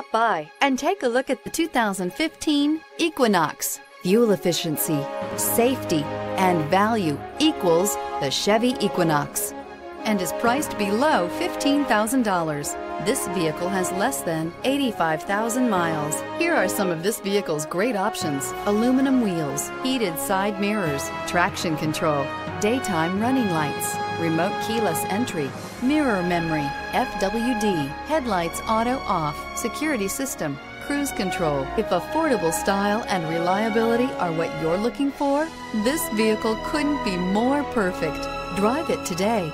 Stop by and take a look at the 2015 Equinox. Fuel efficiency, safety, and value equals the Chevy Equinox and is priced below $15,000. This vehicle has less than 85,000 miles. Here are some of this vehicle's great options. Aluminum wheels, heated side mirrors, traction control, daytime running lights, remote keyless entry, mirror memory, FWD, headlights auto off, security system, cruise control. If affordable style and reliability are what you're looking for, this vehicle couldn't be more perfect. Drive it today.